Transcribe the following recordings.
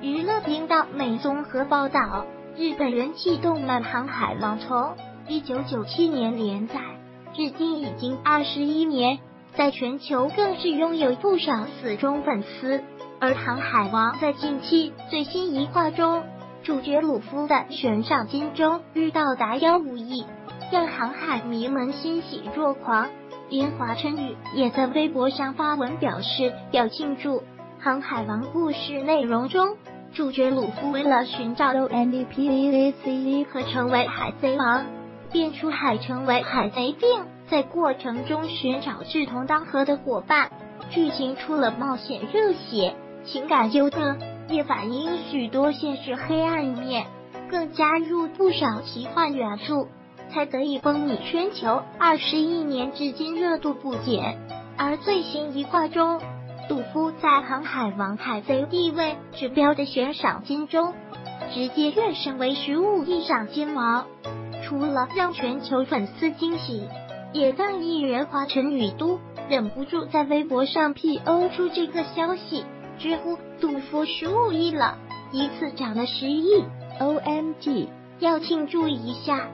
娱乐频道美综合报道，日本人气动漫《航海王》从一九九七年连载，至今已经二十一年，在全球更是拥有不少死忠粉丝。而《航海王》在近期最新一话中，主角鲁夫的悬赏金中遇到达幺五亿，让航海迷们欣喜若狂。连华晨宇也在微博上发文表示要庆祝。《航海王》故事内容中，主角鲁夫为了寻找 O N D P E C 和成为海贼王，便出海成为海贼，并在过程中寻找志同道合的伙伴。剧情除了冒险热血、情感纠葛，也反映许多现实黑暗面，更加入不少奇幻元素。才得以风靡全球二十亿年，至今热度不减。而最新一话中，杜夫在《航海王》海贼地位指标的悬赏金中，直接跃升为十五亿赏金王。除了让全球粉丝惊喜，也让艺人华晨宇都忍不住在微博上 PO 出这个消息，直呼杜夫十五亿了，一次涨了十亿，OMG，要庆祝一下。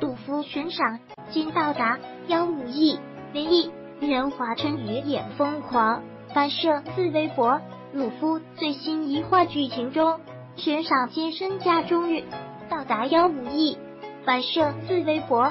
杜夫悬赏金到达幺五亿，连艺人华晨宇也疯狂反射自微博。鲁夫最新一话剧情中，悬赏金身价终于到达幺五亿，反射自微博。